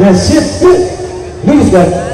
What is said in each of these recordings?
Yani siz, ne güzel.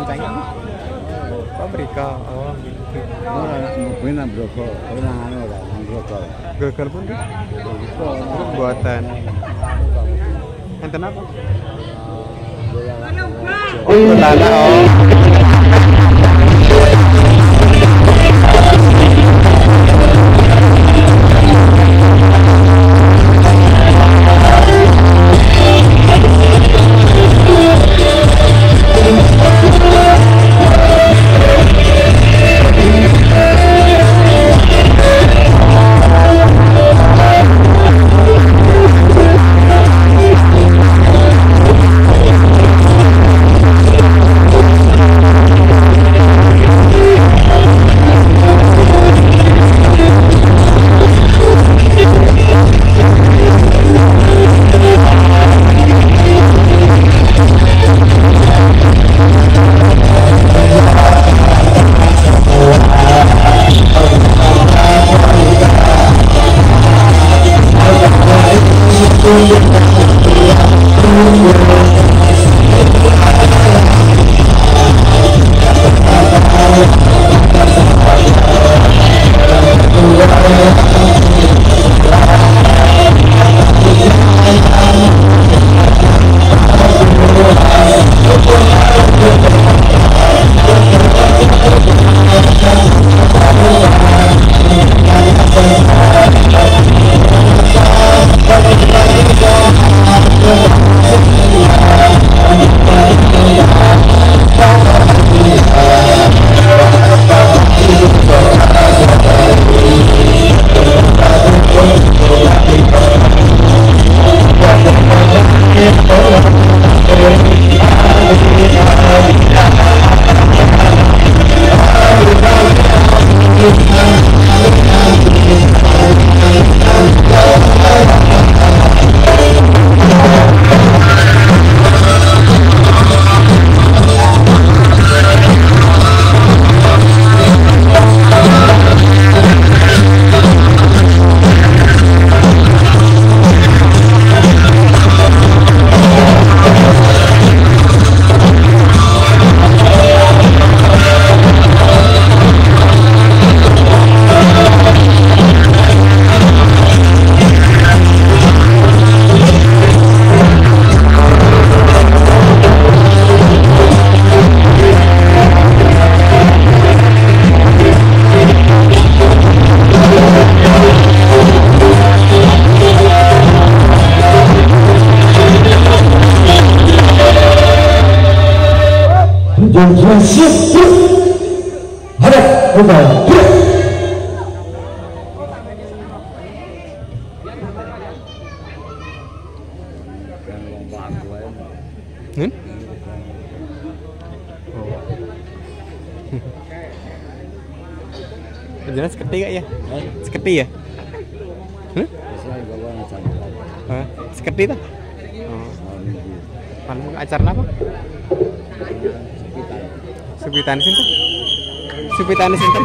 rencanya oh. Mereka oh gitu ora mungkin nang Grogol ora pun kan buatan. Enten apa Oh, lana, oh. Eh, seketi tuh? Oh. Paling acara apa? Sekitar. Supitan sinten? Supitan sinten?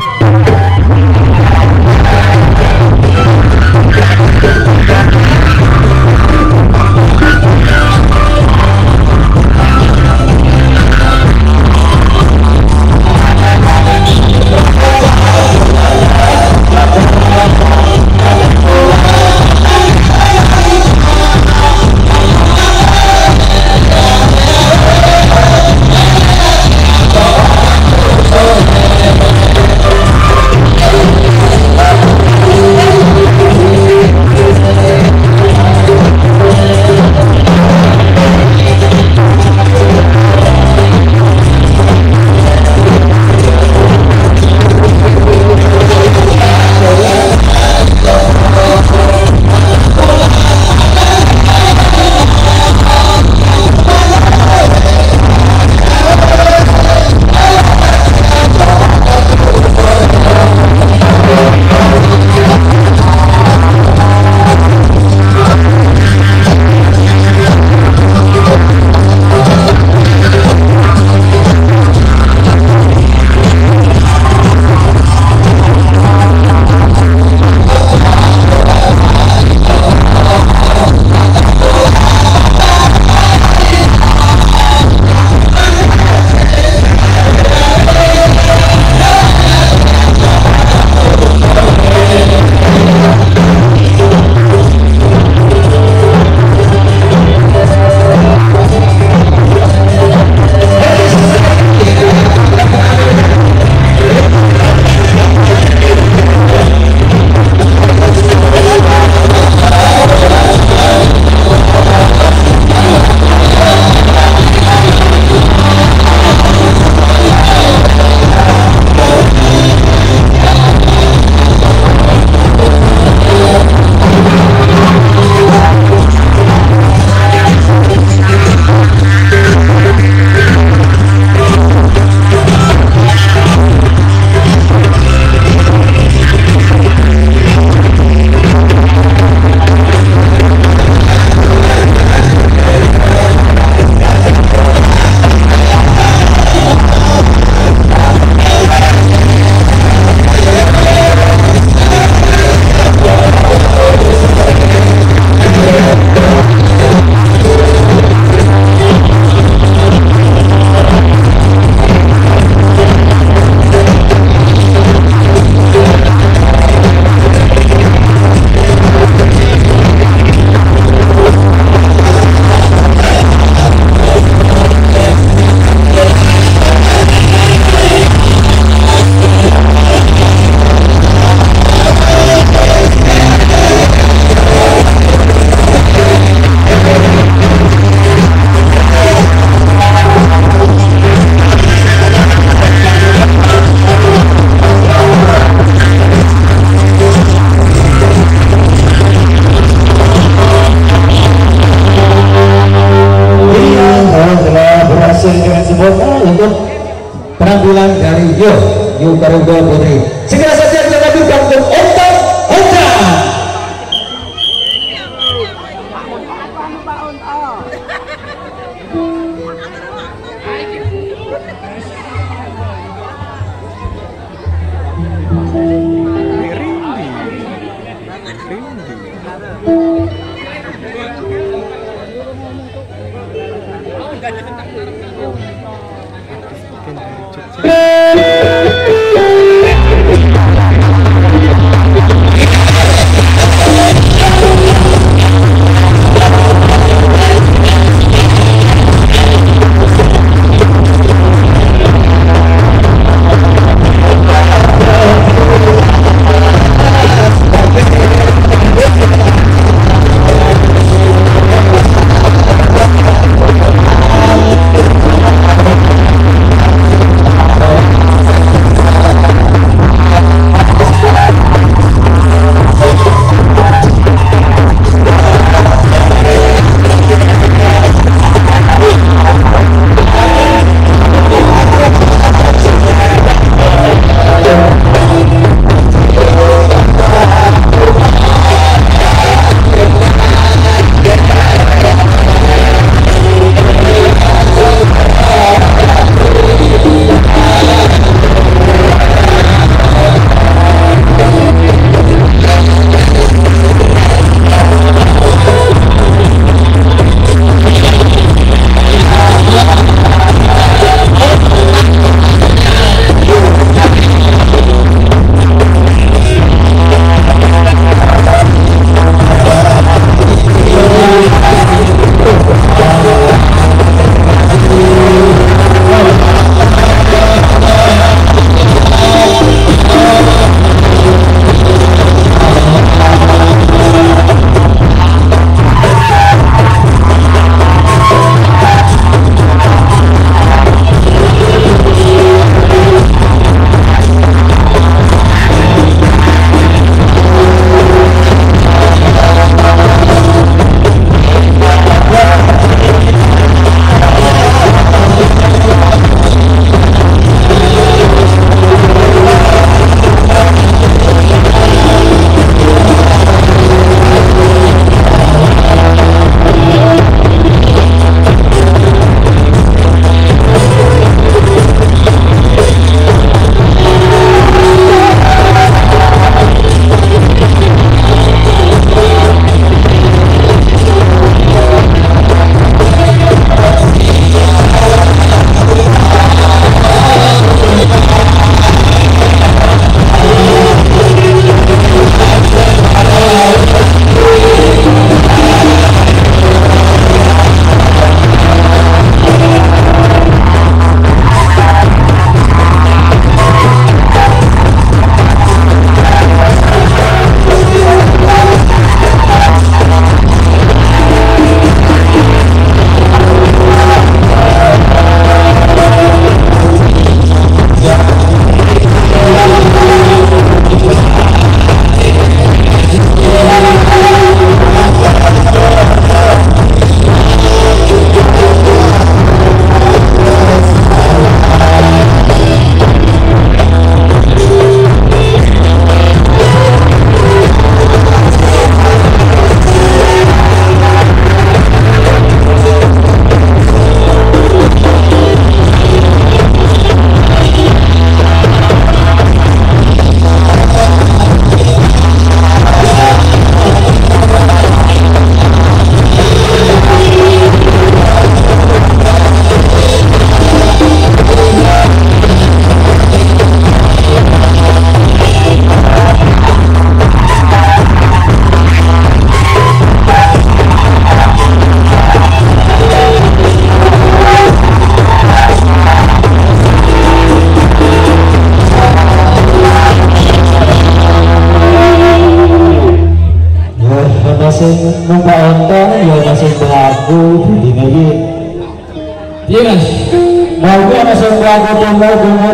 Allah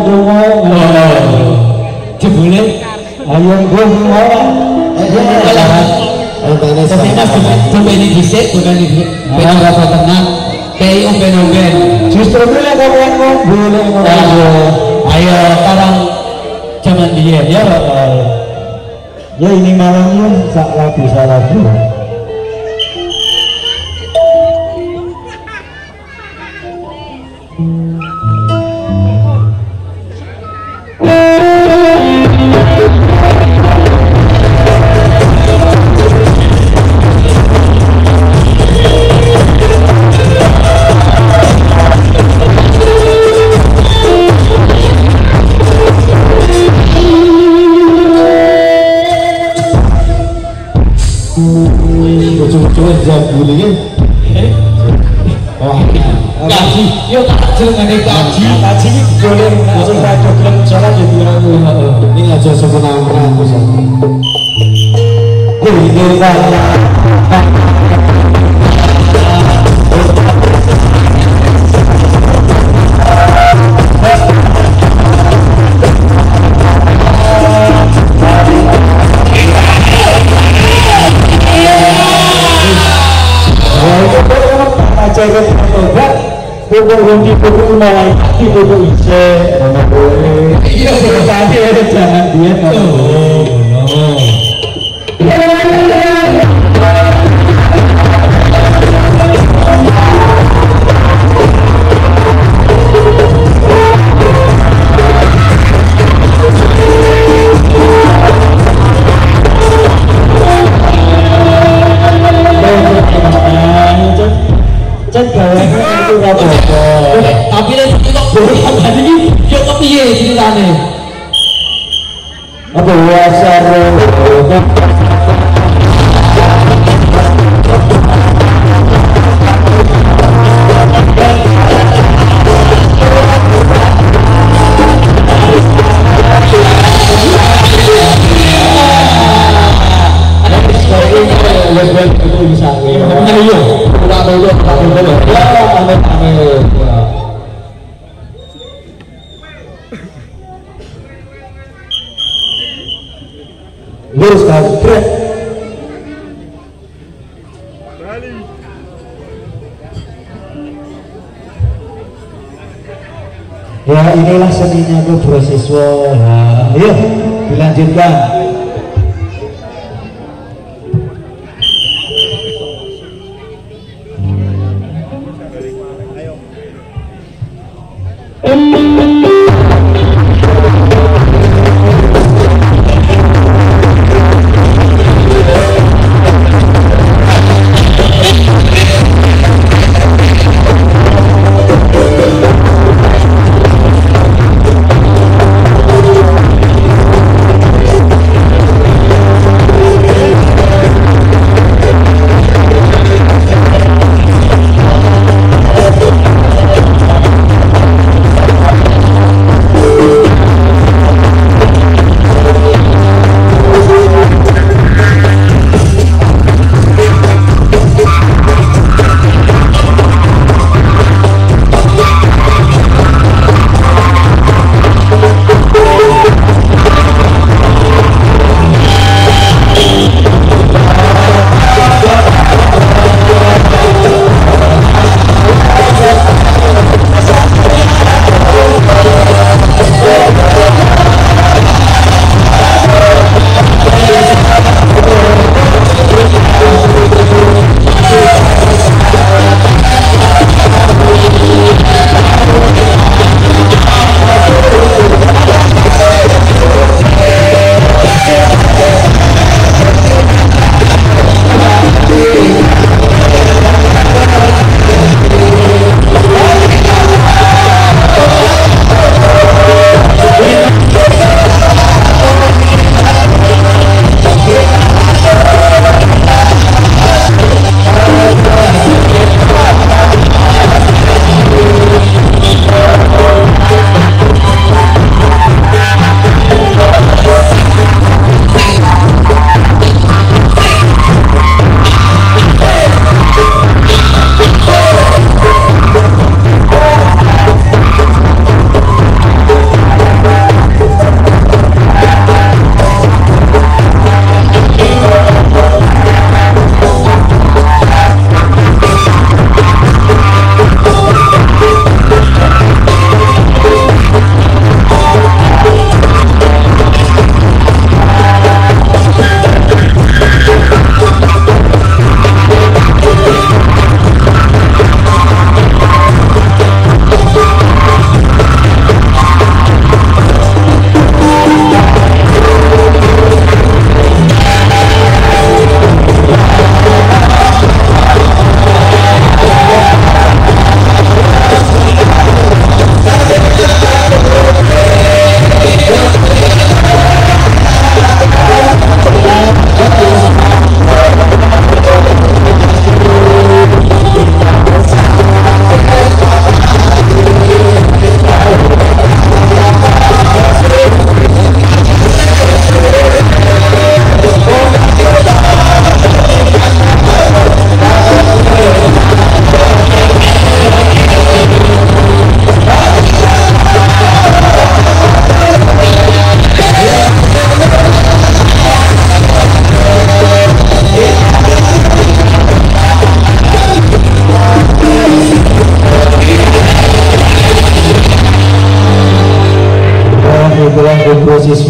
보고 공기 보고 음악 보고 이제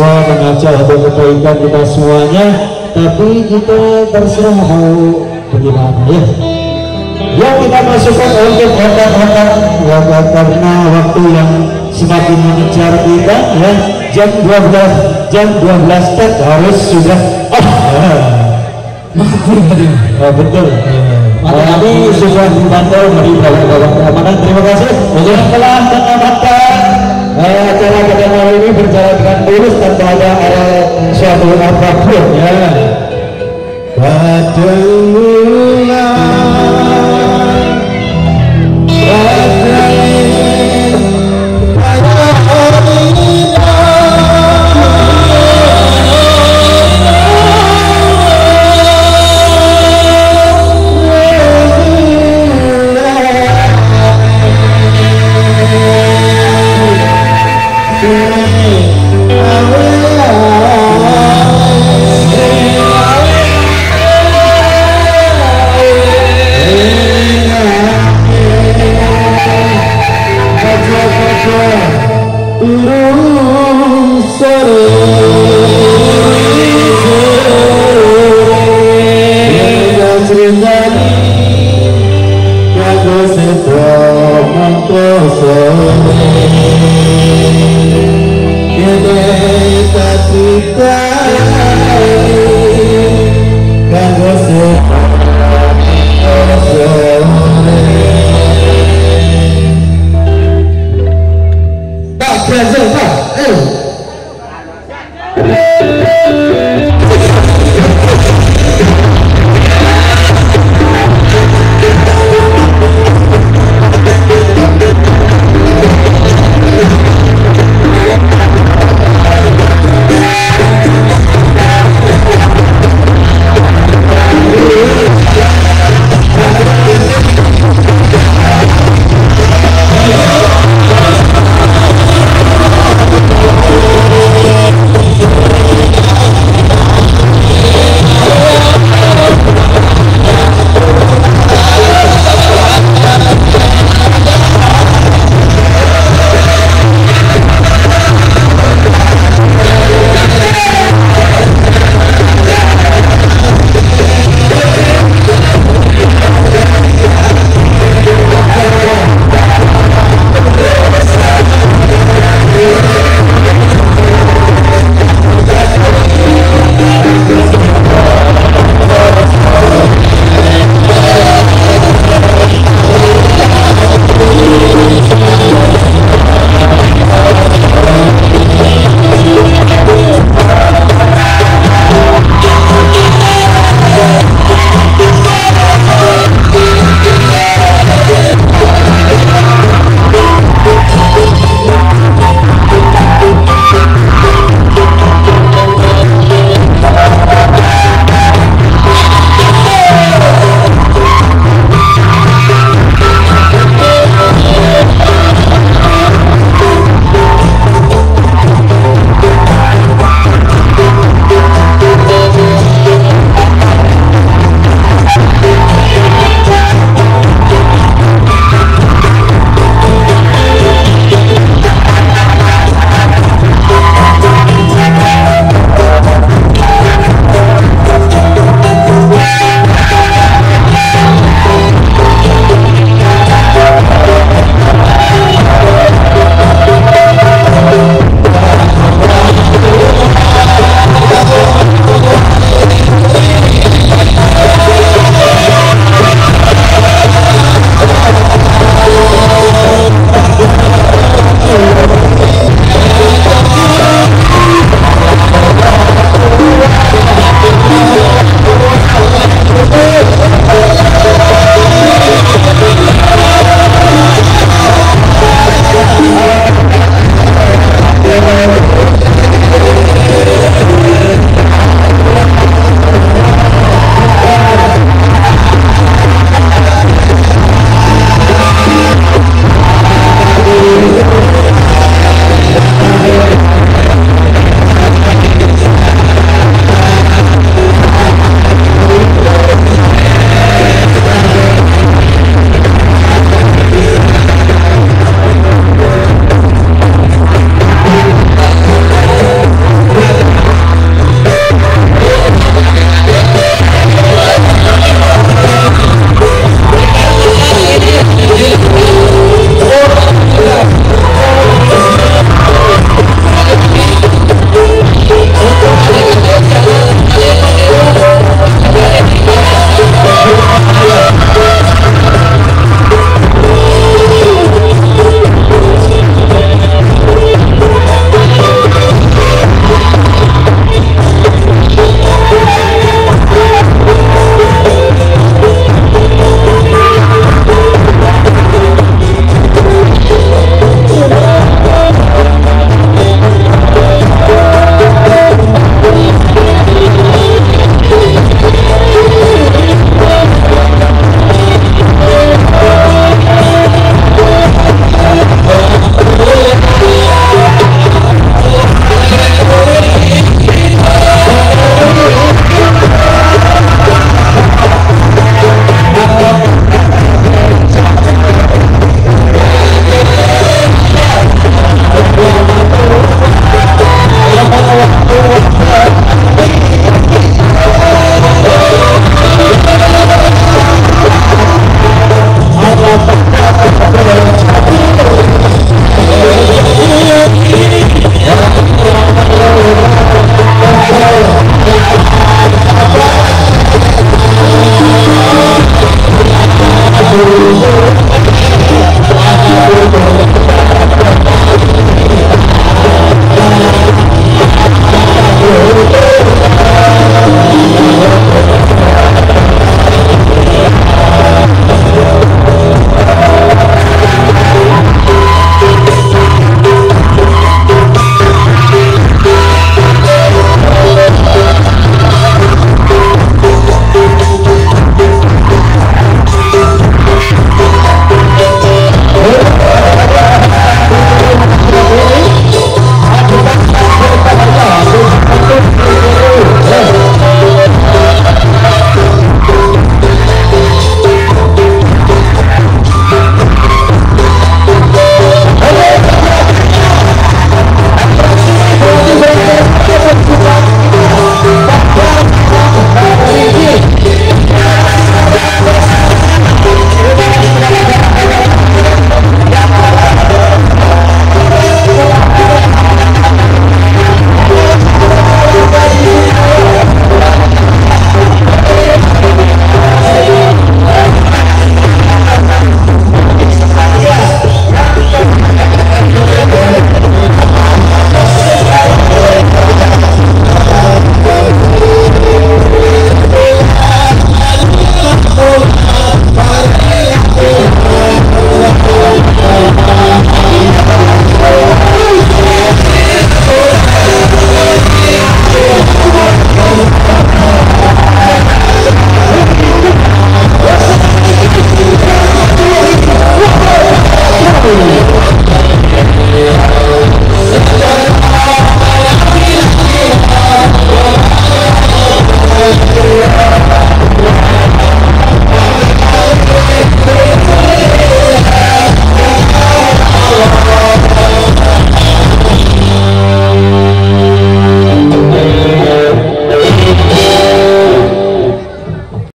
beasiswa mengajak untuk kebaikan kita semuanya tapi kita terserah mau bagaimana ya yang kita masukkan untuk otak-otak ya karena waktu yang semakin mengejar kita ya jam 12 jam 12 tet harus sudah oh ya. Oh, betul. Maka kami sudah dibantu dari bapak-bapak keamanan. Terima kasih. Telah mengamankan eh, acara kita malam ini berjalan dengan mulus tanpa ada ada suatu apa pun ya. Pada Tak